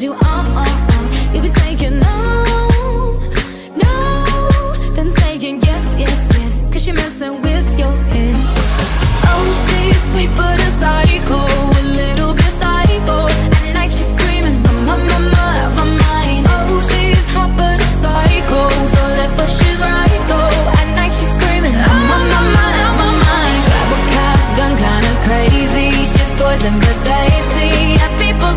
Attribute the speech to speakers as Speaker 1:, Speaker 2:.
Speaker 1: Let her lead you on. You'll be saying no, no, then saying yes, yes, yes. Cause messing with your head. Oh, she's sweet but a psycho, a little bit psycho. At night she's screaming, I'm on my mind, my mind. Oh, she's hot but a psycho, so but she's right though. At night she's screaming, I'm on my mind, on my mind. Grab a gun kinda crazy. She's poison but tasty. And people